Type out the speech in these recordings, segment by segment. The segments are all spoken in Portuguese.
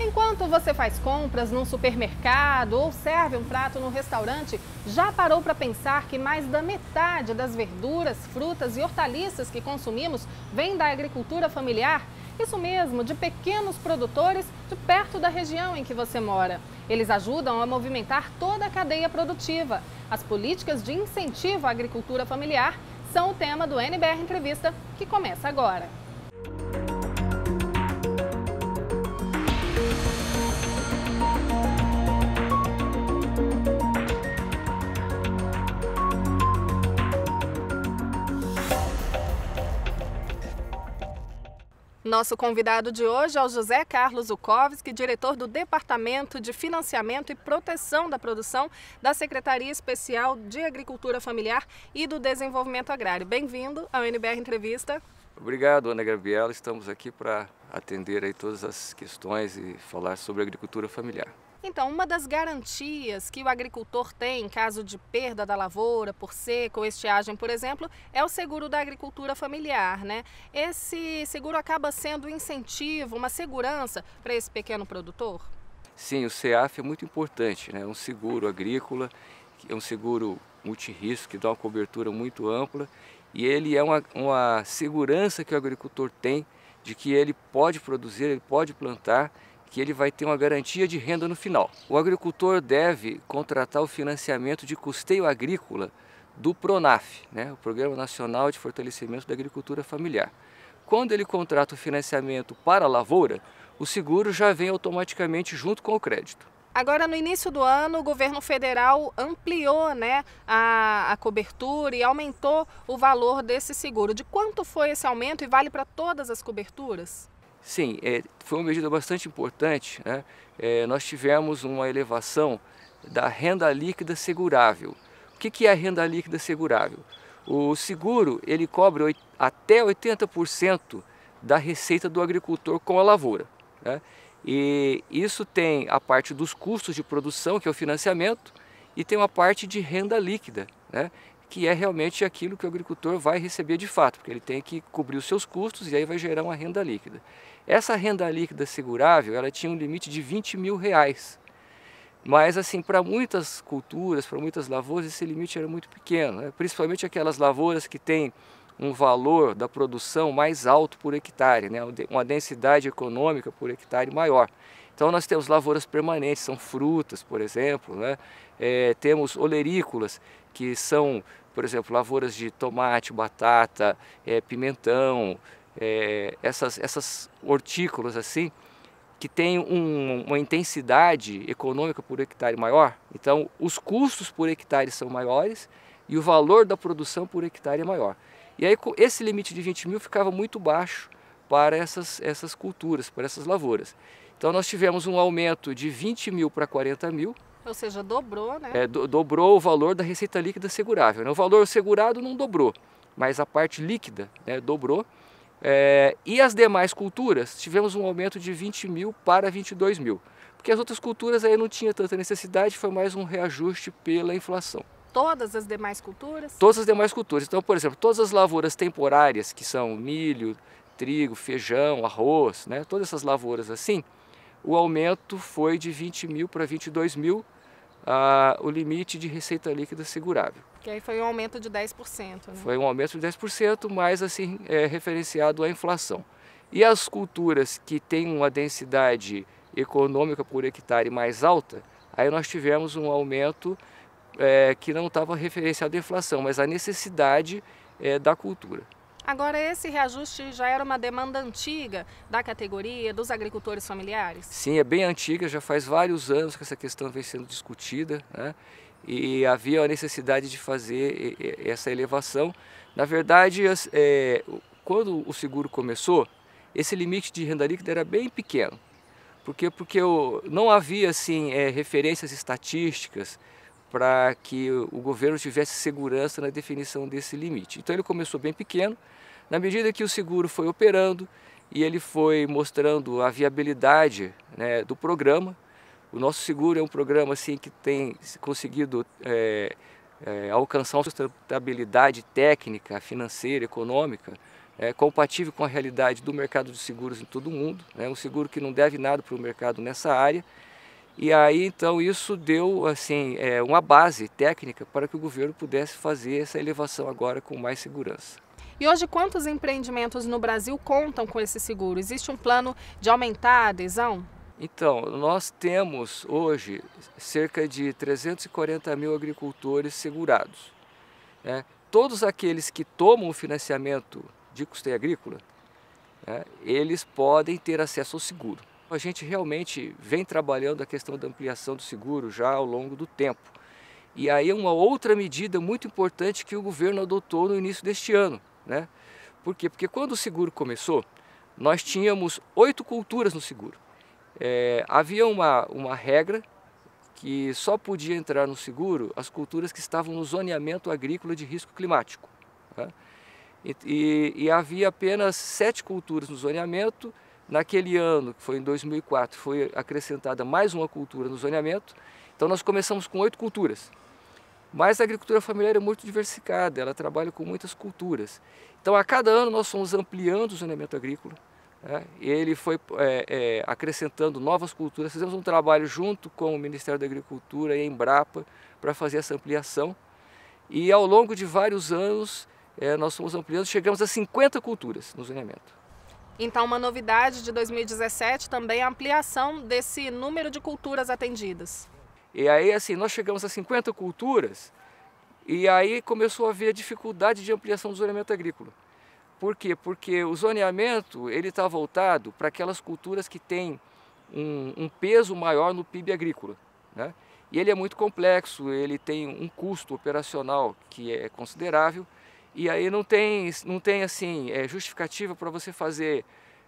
Enquanto você faz compras num supermercado ou serve um prato num restaurante, já parou para pensar que mais da metade das verduras, frutas e hortaliças que consumimos vem da agricultura familiar? Isso mesmo, de pequenos produtores de perto da região em que você mora. Eles ajudam a movimentar toda a cadeia produtiva. As políticas de incentivo à agricultura familiar são o tema do NBR Entrevista, que começa agora. Nosso convidado de hoje é o José Carlos Zukovski, diretor do Departamento de Financiamento e Proteção da Produção da Secretaria Especial de Agricultura Familiar e do Desenvolvimento Agrário. Bem-vindo ao NBR Entrevista. Obrigado, Ana Gabriela. Estamos aqui para atender aí todas as questões e falar sobre agricultura familiar. Então, uma das garantias que o agricultor tem em caso de perda da lavoura por seca ou estiagem, por exemplo, é o seguro da agricultura familiar, né? Esse seguro acaba sendo um incentivo, uma segurança para esse pequeno produtor? Sim, o CEAF é muito importante, né? É um seguro agrícola, é um seguro multirisco que dá uma cobertura muito ampla e ele é uma, uma segurança que o agricultor tem de que ele pode produzir, ele pode plantar que ele vai ter uma garantia de renda no final. O agricultor deve contratar o financiamento de custeio agrícola do PRONAF, né, o Programa Nacional de Fortalecimento da Agricultura Familiar. Quando ele contrata o financiamento para a lavoura, o seguro já vem automaticamente junto com o crédito. Agora, no início do ano, o governo federal ampliou né, a, a, cobertura e aumentou o valor desse seguro. De quanto foi esse aumento e vale para todas as coberturas? Sim, é, foi uma medida bastante importante. Né? É, nós tivemos uma elevação da renda líquida segurável. O que, que é a renda líquida segurável? O seguro ele cobre até 80% da receita do agricultor com a lavoura. Né? E isso tem a parte dos custos de produção, que é o financiamento, e tem uma parte de renda líquida, né? que é realmente aquilo que o agricultor vai receber de fato, porque ele tem que cobrir os seus custos e aí vai gerar uma renda líquida. Essa renda líquida segurável, ela tinha um limite de 20 mil reais. Mas assim, para muitas culturas, para muitas lavouras, esse limite era muito pequeno, né? principalmente aquelas lavouras que têm um valor da produção mais alto por hectare, né? uma densidade econômica por hectare maior. Então nós temos lavouras permanentes, são frutas, por exemplo, né? É, temos olerícolas, que são, por exemplo, lavouras de tomate, batata, é, pimentão, é, essas, essas hortícolas assim, que têm um, uma intensidade econômica por hectare maior, então os custos por hectare são maiores e o valor da produção por hectare é maior. E aí esse limite de 20 mil ficava muito baixo para essas, essas culturas, para essas lavouras. Então nós tivemos um aumento de 20 mil para 40 mil, ou seja, dobrou, né? É, do, dobrou o valor da receita líquida segurável. Né? O valor segurado não dobrou, mas a parte líquida né, dobrou. É, e as demais culturas, tivemos um aumento de 20 mil para 22 mil. Porque as outras culturas aí não tinha tanta necessidade, foi mais um reajuste pela inflação. Todas as demais culturas? Todas as demais culturas. Então, por exemplo, todas as lavouras temporárias, que são milho, trigo, feijão, arroz, né, todas essas lavouras assim, o aumento foi de 20 mil para 22 mil o limite de receita líquida segurável. Que aí foi um aumento de 10%. Né? Foi um aumento de 10%, mas assim é referenciado à inflação. E as culturas que têm uma densidade econômica por hectare mais alta, aí nós tivemos um aumento é, que não estava referenciado à inflação, mas à necessidade é, da cultura. Agora, esse reajuste já era uma demanda antiga da categoria, dos agricultores familiares? Sim, é bem antiga, já faz vários anos que essa questão vem sendo discutida, né? E havia a necessidade de fazer essa elevação. Na verdade, é, quando o seguro começou, esse limite de renda líquida era bem pequeno, porque, porque não havia assim, é, referências estatísticas para que o governo tivesse segurança na definição desse limite. Então ele começou bem pequeno, na medida que o seguro foi operando e ele foi mostrando a viabilidade né, do programa, o nosso seguro é um programa assim que tem conseguido é, é, alcançar uma sustentabilidade técnica, financeira, econômica é, compatível com a realidade do mercado de seguros em todo o mundo, né, um seguro que não deve nada para o mercado nessa área. E aí então isso deu assim é, uma base técnica para que o governo pudesse fazer essa elevação agora com mais segurança. E hoje quantos empreendimentos no Brasil contam com esse seguro? Existe um plano de aumentar a adesão? Então, nós temos hoje cerca de 340 mil agricultores segurados. Né? Todos aqueles que tomam o financiamento de custeio agrícola, né, eles podem ter acesso ao seguro. A gente realmente vem trabalhando a questão da ampliação do seguro já ao longo do tempo. E aí uma outra medida muito importante que o governo adotou no início deste ano. Né? Por quê? Porque quando o seguro começou, nós tínhamos oito culturas no seguro. É, havia uma, uma regra que só podia entrar no seguro as culturas que estavam no zoneamento agrícola de risco climático. Tá? E, e, e, havia apenas sete culturas no zoneamento. Naquele ano, que foi em 2004, foi acrescentada mais uma cultura no zoneamento. Então nós começamos com oito culturas. Mas a agricultura familiar é muito diversificada, ela trabalha com muitas culturas. Então a cada ano nós fomos ampliando o zoneamento agrícola. Né? Ele foi é, é, acrescentando novas culturas. Fizemos um trabalho junto com o Ministério da Agricultura e a Embrapa para fazer essa ampliação. E ao longo de vários anos é, nós fomos ampliando, chegamos a 50 culturas no zoneamento. Então, uma novidade de 2017 também é a ampliação desse número de culturas atendidas. E aí, assim, nós chegamos a 50 culturas e aí começou a haver dificuldade de ampliação do zoneamento agrícola. Por quê? Porque o zoneamento ele está voltado para aquelas culturas que têm um, um, peso maior no PIB agrícola. Né? E ele é muito complexo, ele tem um custo operacional que é considerável e aí não tem, não tem assim, é, justificativa para você fazer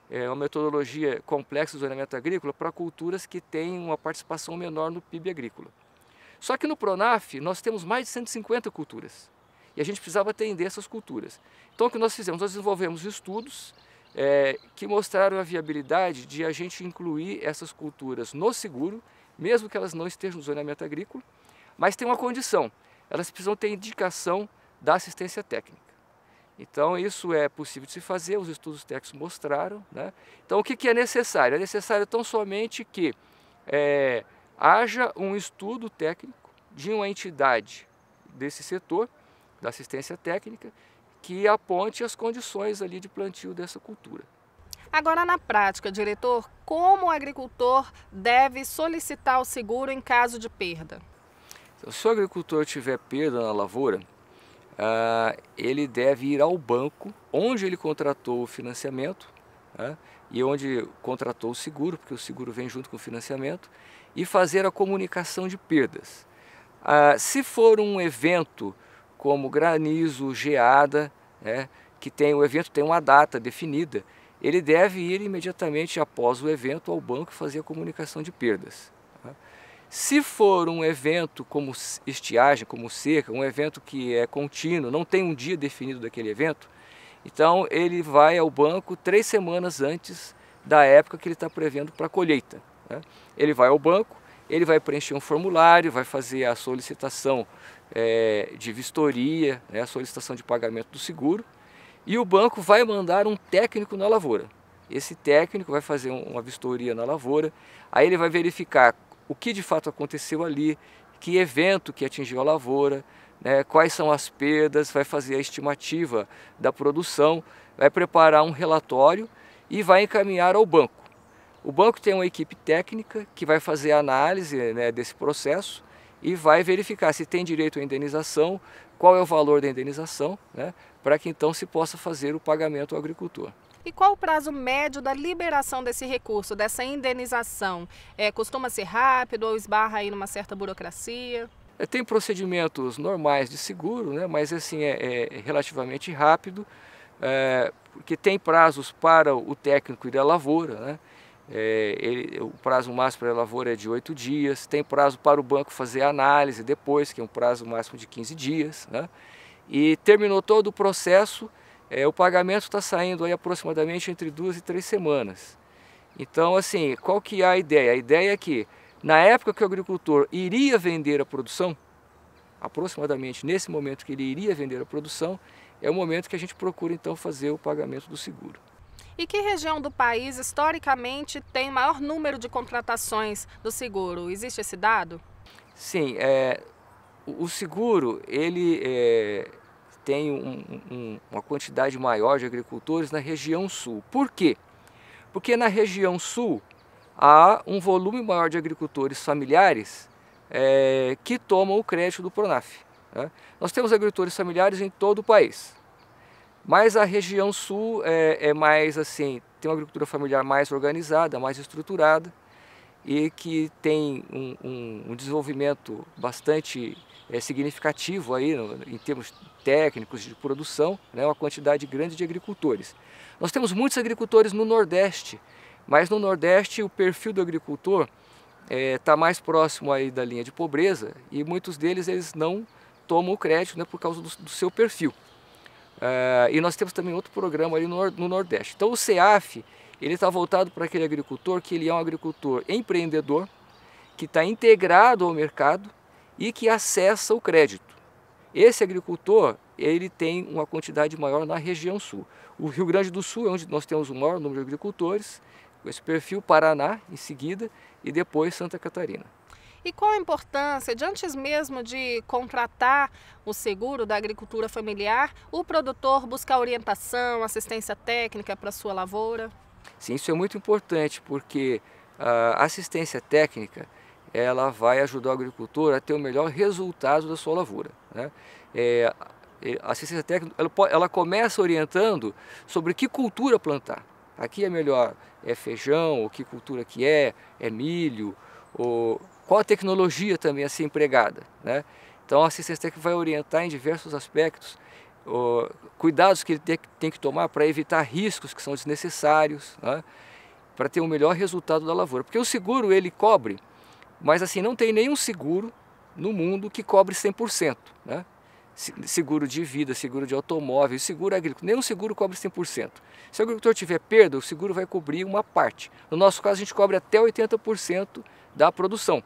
é, uma metodologia complexa de zoneamento agrícola para culturas que têm uma participação menor no PIB agrícola. Só que no Pronaf nós temos mais de 150 culturas e a gente precisava atender essas culturas. Então o que nós fizemos? Nós desenvolvemos estudos é, que mostraram a viabilidade de a gente incluir essas culturas no seguro, mesmo que elas não estejam no zoneamento agrícola, mas tem uma condição, elas precisam ter indicação da assistência técnica. Então isso é possível de se fazer, os estudos técnicos mostraram. Né? Então o que, que, é necessário? É necessário tão somente que é, haja um estudo técnico de uma entidade desse setor, da assistência técnica, que aponte as condições ali de plantio dessa cultura. Agora, na prática, diretor, como o agricultor deve solicitar o seguro em caso de perda? Se o agricultor tiver perda na lavoura, ah, ele deve ir ao banco onde ele contratou o financiamento né, e onde contratou o seguro, porque o seguro vem junto com o financiamento, e fazer a comunicação de perdas. Ah, se for um evento como granizo, geada, né, que tem o evento tem uma data definida, ele deve ir imediatamente após o evento ao banco fazer a comunicação de perdas. Se for um evento como estiagem, como seca, um evento que é contínuo, não tem um dia definido daquele evento, então ele vai ao banco três semanas antes da época que ele está prevendo para a colheita. Né? Ele vai ao banco, ele vai preencher um formulário, vai fazer a solicitação é, de vistoria, né, a solicitação de pagamento do seguro, e o banco vai mandar um técnico na lavoura. Esse técnico vai fazer uma vistoria na lavoura, aí ele vai verificar o que de fato aconteceu ali, que evento que atingiu a lavoura, né, quais são as perdas, vai fazer a estimativa da produção, vai preparar um relatório e vai encaminhar ao banco. O banco tem uma equipe técnica que vai fazer a análise né, desse processo e vai verificar se tem direito à indenização, qual é o valor da indenização, né, para que então se possa fazer o pagamento ao agricultor. E qual o prazo médio da liberação desse recurso, dessa indenização? É, costuma ser rápido ou esbarra aí numa certa burocracia? É, tem procedimentos normais de seguro, né, mas assim é, é relativamente rápido, é, porque tem prazos para o técnico e da lavoura. Né, é, ele, o prazo máximo para a lavoura é de oito dias, tem prazo para o banco fazer a análise depois, que é um prazo máximo de 15 dias. Né, e terminou todo o processo, é, o pagamento está saindo aí aproximadamente entre duas e três semanas. Então, assim, qual que é a ideia? A ideia é que, na época que o agricultor iria vender a produção, aproximadamente nesse momento que ele iria vender a produção, é o momento que a gente procura então fazer o pagamento do seguro. E que região do país historicamente tem maior número de contratações do seguro? Existe esse dado? Sim, é, o seguro ele é, tem um, um, uma quantidade maior de agricultores na região sul. Por quê? Porque na região sul há um volume maior de agricultores familiares é, que tomam o crédito do Pronaf. Né? Nós temos agricultores familiares em todo o país, mas a região sul é, é mais assim, tem uma agricultura familiar mais organizada, mais estruturada e que tem um, um, um desenvolvimento bastante é, significativo aí no, em termos técnicos de produção, né, uma quantidade grande de agricultores. Nós temos muitos agricultores no Nordeste, mas no Nordeste o perfil do agricultor está é, tá mais próximo aí da linha de pobreza e muitos deles eles não tomam o crédito né, por causa do, do seu perfil. É, e nós temos também outro programa ali no, no Nordeste. Então o CEAF ele está voltado para aquele agricultor que ele é um agricultor empreendedor, que está integrado ao mercado e que acessa o crédito. Esse agricultor ele tem uma quantidade maior na região sul. O Rio Grande do Sul é onde nós temos o maior número de agricultores, com esse perfil, Paraná em seguida e depois Santa Catarina. E qual a importância de antes mesmo de contratar o seguro da agricultura familiar, o produtor buscar orientação, assistência técnica para sua lavoura? Sim, isso é muito importante porque a assistência técnica ela vai ajudar o agricultor a ter o melhor resultado da sua lavoura. Né? É, a assistência técnica ela, ela começa orientando sobre que cultura plantar. Aqui é melhor é feijão, ou que cultura que é, é milho, ou qual a tecnologia também a ser empregada. Né? Então a assistência técnica vai orientar em diversos aspectos cuidados que ele tem, tem que tomar para evitar riscos que são desnecessários, né? para ter um melhor resultado da lavoura. Porque o seguro ele cobre, mas assim não tem nenhum seguro no mundo que cobre 100%. Né? Seguro de vida, seguro de automóvel, seguro agrícola, nenhum seguro cobre 100%. Se o agricultor tiver perda, o seguro vai cobrir uma parte. No nosso caso, a gente cobre até 80% da produção.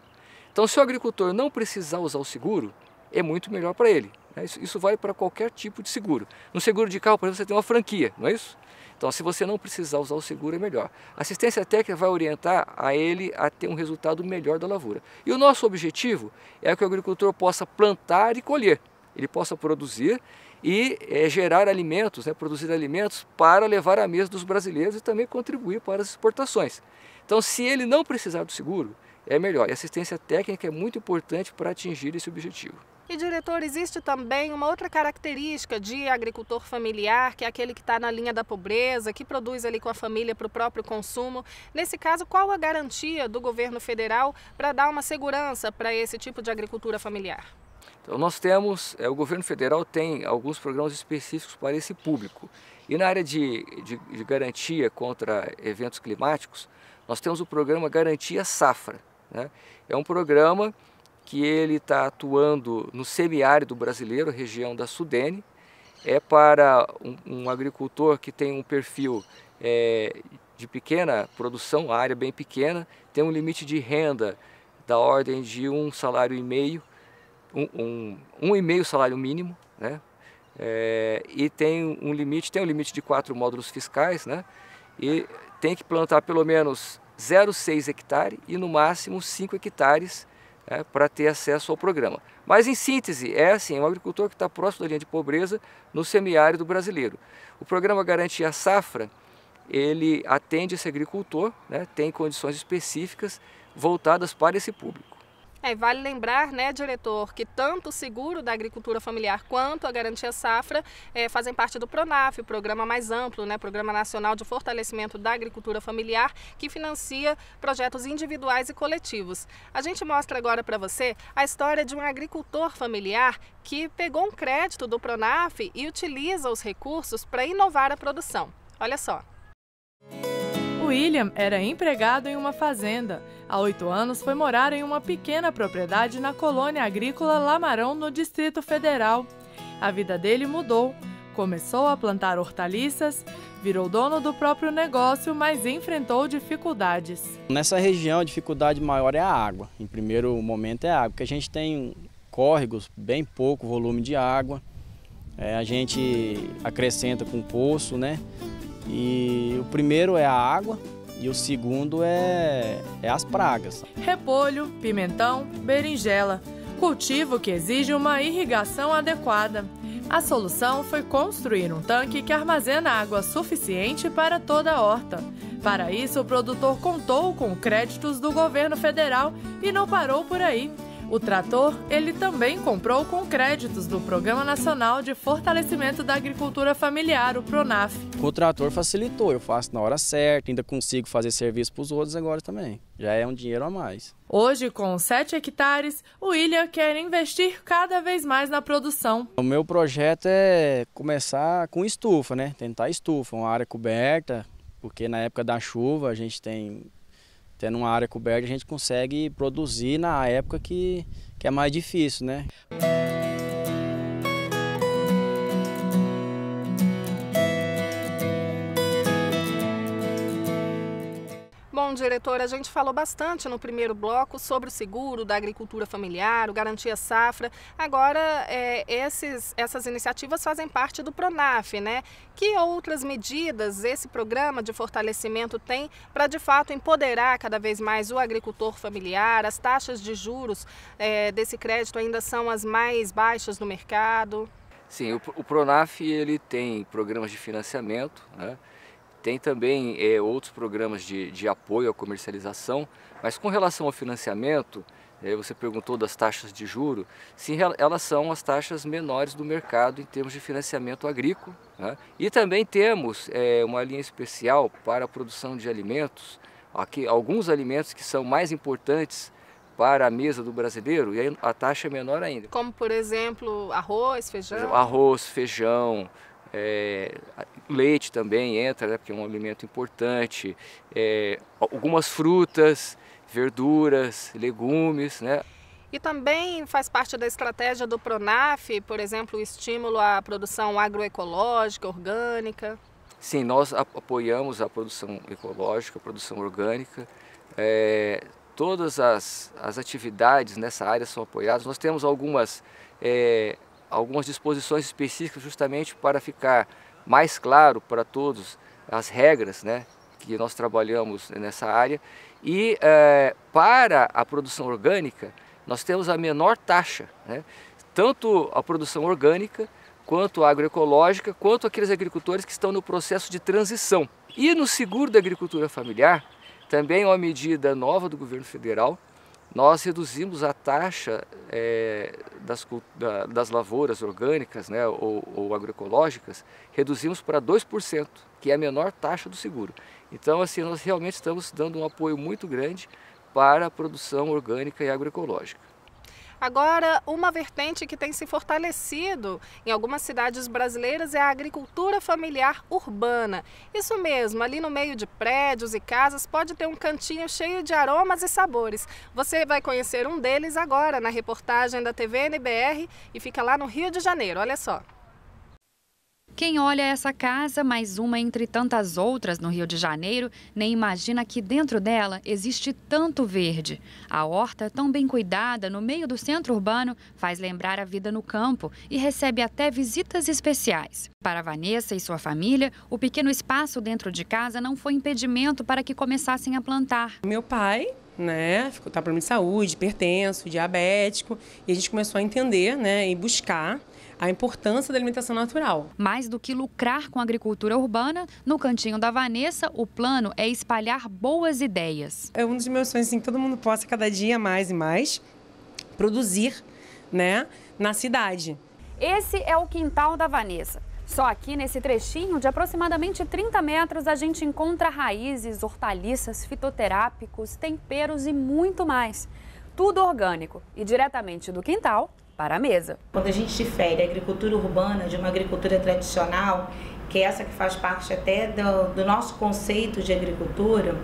Então, se o agricultor não precisar usar o seguro, é muito melhor para ele. Né? Isso, isso vale para qualquer tipo de seguro. No seguro de carro, por exemplo, você tem uma franquia, não é isso? Então, se você não precisar usar o seguro, é melhor. A assistência técnica vai orientar a ele a ter um resultado melhor da lavoura. E o nosso objetivo é que o agricultor possa plantar e colher. Ele possa produzir e é, gerar alimentos, né, produzir alimentos para levar à mesa dos brasileiros e também contribuir para as exportações. Então, se ele não precisar do seguro, é melhor. E assistência técnica é muito importante para atingir esse objetivo. E diretor, existe também uma outra característica de agricultor familiar, que é aquele que está na linha da pobreza, que produz ali com a família para o próprio consumo. Nesse caso, qual a garantia do governo federal para dar uma segurança para esse tipo de agricultura familiar? Então, nós temos, é, o governo federal tem alguns programas específicos para esse público. E na área de, de, de garantia contra eventos climáticos, nós temos o programa Garantia Safra. Né? É um programa que ele está atuando no semiárido brasileiro, região da Sudene. É para um, um agricultor que tem um perfil é, de pequena produção, área bem pequena, tem um limite de renda da ordem de um salário e meio, um, um, um e meio salário mínimo, né? É, e tem um limite, tem um limite de quatro módulos fiscais, né? E tem que plantar pelo menos 0,6 hectare e no máximo 5 hectares é, para ter acesso ao programa. Mas em síntese, é assim, um agricultor que está próximo da linha de pobreza no semiárido brasileiro. O programa Garantia Safra, ele atende esse agricultor, né, tem condições específicas voltadas para esse público. É, vale lembrar, né, diretor, que tanto o seguro da agricultura familiar quanto a garantia safra é, fazem parte do PRONAF, o programa mais amplo, né, Programa Nacional de Fortalecimento da Agricultura Familiar, que financia projetos individuais e coletivos. A gente mostra agora para você a história de um agricultor familiar que pegou um crédito do PRONAF e utiliza os recursos para inovar a produção. Olha só. William era empregado em uma fazenda. Há oito anos foi morar em uma pequena propriedade na colônia agrícola Lamarão, no Distrito Federal. A vida dele mudou. Começou a plantar hortaliças, virou dono do próprio negócio, mas enfrentou dificuldades. Nessa região, a dificuldade maior é a água. Em primeiro momento é a água, porque a gente tem córregos, bem pouco volume de água. É, a gente acrescenta com poço, né? E o primeiro é a água e o segundo é, é as pragas. Repolho, pimentão, berinjela. Cultivo que exige uma irrigação adequada. A solução foi construir um tanque que armazena água suficiente para toda a horta. Para isso, o produtor contou com créditos do governo federal e não parou por aí. O trator, ele também comprou com créditos do Programa Nacional de Fortalecimento da Agricultura Familiar, o PRONAF. O trator facilitou, eu faço na hora certa, ainda consigo fazer serviço para os outros agora também. Já é um dinheiro a mais. Hoje, com 7 hectares, o William quer investir cada vez mais na produção. O meu projeto é começar com estufa, né? Tentar estufa, uma área coberta, porque na época da chuva a gente tem tendo uma área coberta, a gente consegue produzir na época que, que é mais difícil, né? Diretor, a gente falou bastante no primeiro bloco sobre o seguro da agricultura familiar, o Garantia Safra. Agora, é, esses, essas iniciativas fazem parte do PRONAF, né? Que outras medidas esse programa de fortalecimento tem para, de fato, empoderar cada vez mais o agricultor familiar? As taxas de juros é, desse crédito ainda são as mais baixas no mercado? Sim, o, o PRONAF ele tem programas de financiamento, né? Tem também é, outros programas de, de apoio à comercialização, mas com relação ao financiamento, é, você perguntou das taxas de juro, sim, elas são as taxas menores do mercado em termos de financiamento agrícola. Né? E também temos é, uma linha especial para a produção de alimentos, aqui, alguns alimentos que são mais importantes para a mesa do brasileiro e a taxa é menor ainda. Como, por exemplo, arroz, feijão? Arroz, feijão, é, leite também entra, né, porque é um alimento importante. É, algumas frutas, verduras, legumes, né? E também faz parte da estratégia do Pronaf, por exemplo, o estímulo à produção agroecológica, orgânica. Sim, nós apoiamos a produção ecológica, a produção orgânica. É, todas as, as atividades nessa área são apoiadas. Nós temos algumas é, algumas disposições específicas justamente para ficar mais claro para todos as regras né, que nós trabalhamos nessa área. E é, para a produção orgânica, nós temos a menor taxa, né? tanto a produção orgânica, quanto a agroecológica, quanto aqueles agricultores que estão no processo de transição. E no seguro da agricultura familiar, também é uma medida nova do governo federal, nós reduzimos a taxa é, das, da, das, lavouras orgânicas né, ou, ou, agroecológicas, reduzimos para 2%, que é a menor taxa do seguro. Então, assim, nós realmente estamos dando um apoio muito grande para a produção orgânica e agroecológica. Agora, uma vertente que tem se fortalecido em algumas cidades brasileiras é a agricultura familiar urbana. Isso mesmo, ali no meio de prédios e casas pode ter um cantinho cheio de aromas e sabores. Você vai conhecer um deles agora na reportagem da TV NBR e fica lá no Rio de Janeiro. Olha só. Quem olha essa casa, mais uma entre tantas outras no Rio de Janeiro, nem imagina que dentro dela existe tanto verde. A horta, tão bem cuidada no meio do centro urbano, faz lembrar a vida no campo e recebe até visitas especiais. Para Vanessa e sua família, o pequeno espaço dentro de casa não foi impedimento para que começassem a plantar. Meu pai né? Ficou tá problema de saúde, hipertenso, diabético, e a gente começou a entender, né, e buscar a importância da alimentação natural. Mais do que lucrar com a agricultura urbana, no cantinho da Vanessa, o plano é espalhar boas ideias. É um dos meus sonhos assim, que todo mundo possa cada dia mais e mais produzir, né, na cidade. Esse é o quintal da Vanessa. Só aqui nesse trechinho de aproximadamente 30 metros a gente encontra raízes, hortaliças, fitoterápicos, temperos e muito mais. Tudo orgânico e diretamente do quintal para a mesa. Quando a gente difere a agricultura urbana de uma agricultura tradicional, que é essa que faz parte até do, do nosso conceito de agricultura,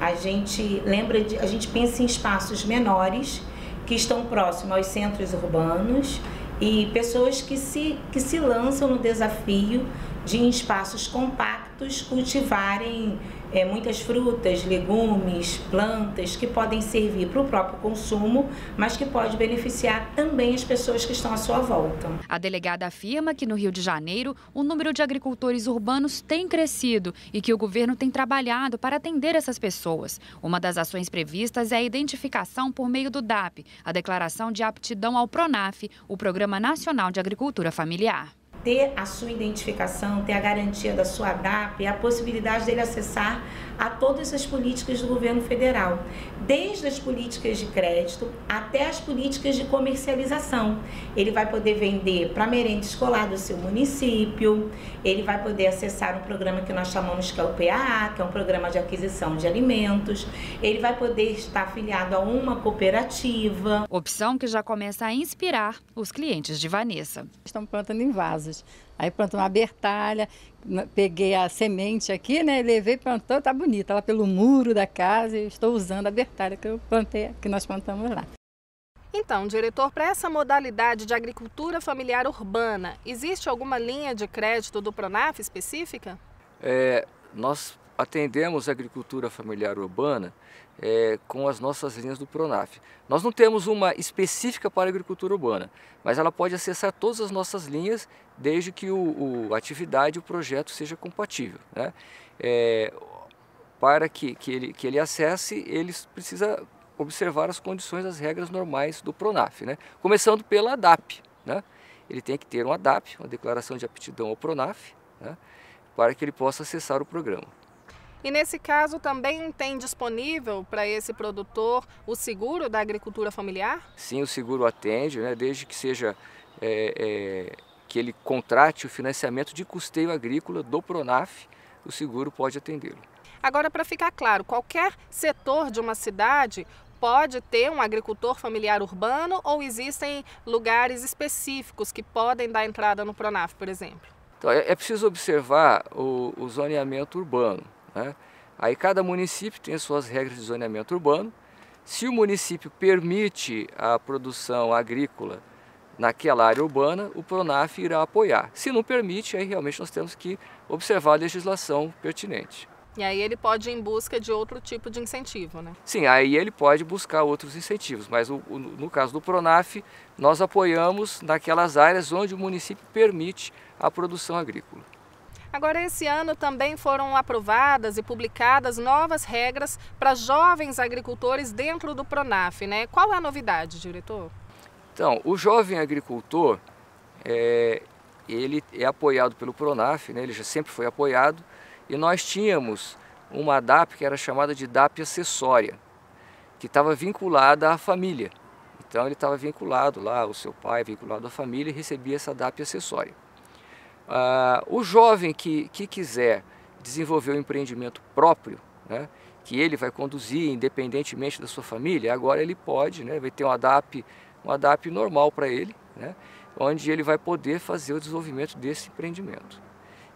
a gente lembra de, a gente pensa em espaços menores que estão próximos aos centros urbanos e pessoas que se, que se lançam no desafio de em espaços compactos cultivarem é, muitas frutas, legumes, plantas que podem servir para o próprio consumo, mas que pode beneficiar também as pessoas que estão à sua volta. A delegada afirma que no Rio de Janeiro o número de agricultores urbanos tem crescido e que o governo tem trabalhado para atender essas pessoas. Uma das ações previstas é a identificação por meio do DAP, a Declaração de Aptidão ao PRONAF, o Programa Nacional de Agricultura Familiar ter a sua identificação, ter a garantia da sua DAP, a possibilidade dele acessar a todas as políticas do governo federal, desde as políticas de crédito até as políticas de comercialização. Ele vai poder vender para merenda escolar do seu município, ele vai poder acessar um programa que nós chamamos que é o PAA, que é um programa de aquisição de alimentos, ele vai poder estar afiliado a uma cooperativa. Opção que já começa a inspirar os clientes de Vanessa. Estão plantando em vasos Aí plantou uma bertalha, peguei a semente aqui, né? Levei, plantou, tá bonita, lá pelo muro da casa e estou usando a bertalha que eu plantei, que nós plantamos lá. Então, diretor, para essa modalidade de agricultura familiar urbana, existe alguma linha de crédito do Pronaf específica? É, nós atendemos a agricultura familiar urbana é, com as nossas linhas do Pronaf. Nós não temos uma específica para agricultura urbana, mas ela pode acessar todas as nossas linhas desde que o atividade, o projeto seja compatível. Né? É, para que, que, ele, que ele acesse, ele precisa observar as condições, as regras normais do Pronaf, né? começando pela ADAP. Né? Ele tem que ter um ADAP, uma declaração de aptidão ao Pronaf, né? para que ele possa acessar o programa. E nesse caso também tem disponível para esse produtor o seguro da agricultura familiar? Sim, o seguro atende, né, desde que seja é, é, que ele contrate o financiamento de custeio agrícola do Pronaf, o seguro pode atendê-lo. Agora, para ficar claro, qualquer setor de uma cidade pode ter um agricultor familiar urbano ou existem lugares específicos que podem dar entrada no Pronaf, por exemplo? Então, é, é preciso observar o, o zoneamento urbano. Né? Aí cada município tem as suas regras de zoneamento urbano. Se o município permite a produção agrícola naquela área urbana, o PRONAF irá apoiar. Se não permite, aí realmente nós temos que observar a legislação pertinente. E aí ele pode ir em busca de outro tipo de incentivo, né? Sim, aí ele pode buscar outros incentivos, mas o, o, no caso do PRONAF, nós apoiamos naquelas áreas onde o município permite a produção agrícola. Agora, esse ano também foram aprovadas e publicadas novas regras para jovens agricultores dentro do Pronaf, né? Qual é a novidade, diretor? Então, o jovem agricultor, é, ele é apoiado pelo Pronaf, né? ele já sempre foi apoiado, e nós tínhamos uma DAP que era chamada de DAP acessória, que estava vinculada à família. Então ele estava vinculado lá, o seu pai vinculado à família e recebia essa DAP acessória. Ah, o jovem que, que quiser desenvolver um empreendimento próprio, né, que ele vai conduzir independentemente da sua família, agora ele pode, né, vai ter um ADAP, um ADAP normal para ele, né, onde ele vai poder fazer o desenvolvimento desse empreendimento.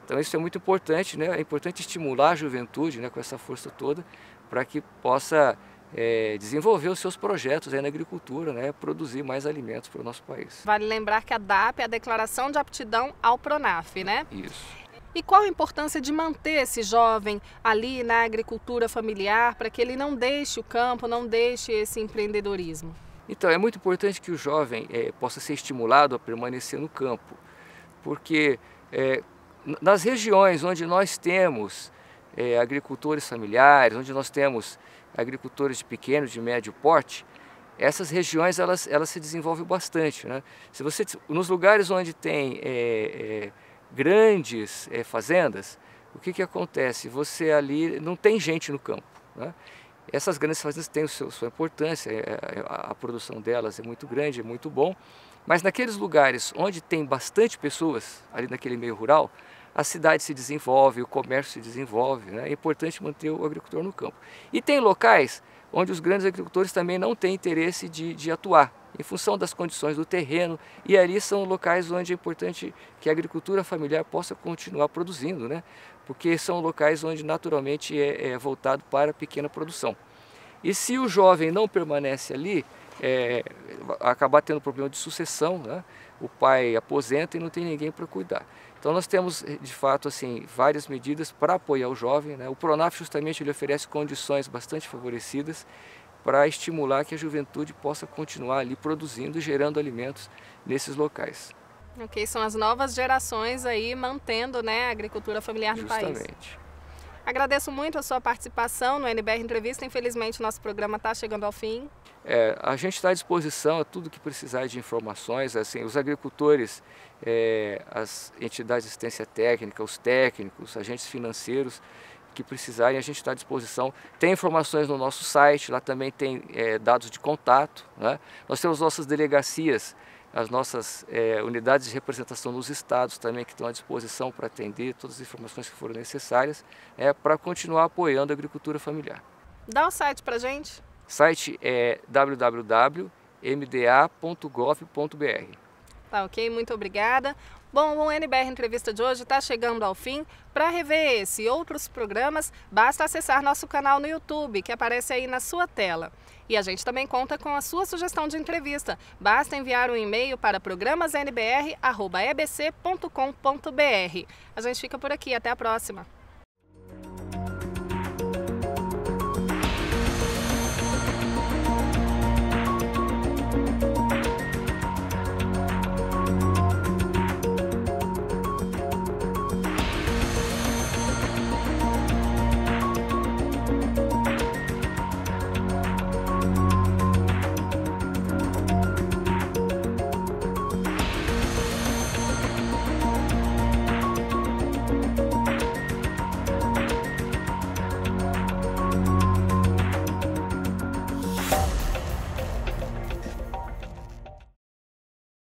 Então isso é muito importante, né, é importante estimular a juventude né, com essa força toda para que possa é, desenvolver os seus projetos aí na agricultura, né, produzir mais alimentos para o nosso país. Vale lembrar que a DAP é a Declaração de Aptidão ao Pronaf, né? Isso. E qual a importância de manter esse jovem ali na agricultura familiar para que ele não deixe o campo, não deixe esse empreendedorismo? Então, é muito importante que o jovem é, possa ser estimulado a permanecer no campo, porque é, nas regiões onde nós temos é, agricultores familiares, onde nós temos agricultores de pequeno, de médio porte, essas regiões elas, elas se desenvolvem bastante. Né? Se você, nos lugares onde tem é, é, grandes é, fazendas, o que, que acontece? Você ali não tem gente no campo. Né? Essas grandes fazendas têm seu, sua importância, é, a, a produção delas é muito grande, é muito bom, mas naqueles lugares onde tem bastante pessoas, ali naquele meio rural, a cidade se desenvolve, o comércio se desenvolve. Né? É importante manter o agricultor no campo. E tem locais onde os grandes agricultores também não têm interesse de, de atuar, em função das condições do terreno, e ali são locais onde é importante que a agricultura familiar possa continuar produzindo, né? porque são locais onde naturalmente é, é voltado para a pequena produção. E se o jovem não permanece ali, é, acabar tendo problema de sucessão, né? o pai aposenta e não tem ninguém para cuidar. Então nós temos de fato assim várias medidas para apoiar o jovem. Né? O Pronaf justamente ele oferece condições bastante favorecidas para estimular que a juventude possa continuar ali produzindo e gerando alimentos nesses locais. Ok, são as novas gerações aí mantendo né, a agricultura familiar Justamente. no país. Justamente. Agradeço muito a sua participação no NBR Entrevista. Infelizmente, nosso programa está chegando ao fim. É, a gente está à disposição a tudo que precisar de informações. Assim, os agricultores, é, as entidades de assistência técnica, os técnicos, agentes financeiros que precisarem, a gente está à disposição. Tem informações no nosso site, lá também tem é, dados de contato. Né? Nós temos nossas delegacias as nossas é, unidades de representação nos estados também que estão à disposição para atender todas as informações que forem necessárias é, para continuar apoiando a agricultura familiar. Dá o site para gente. O site é www.mda.gov.br. Tá ok, muito obrigada. Bom, o NBR Entrevista de hoje está chegando ao fim. Para rever esse e outros programas, basta acessar nosso canal no YouTube, que aparece aí na sua tela. E a gente também conta com a sua sugestão de entrevista. Basta enviar um e-mail para programasnbr.ebc.com.br. A gente fica por aqui, até a próxima.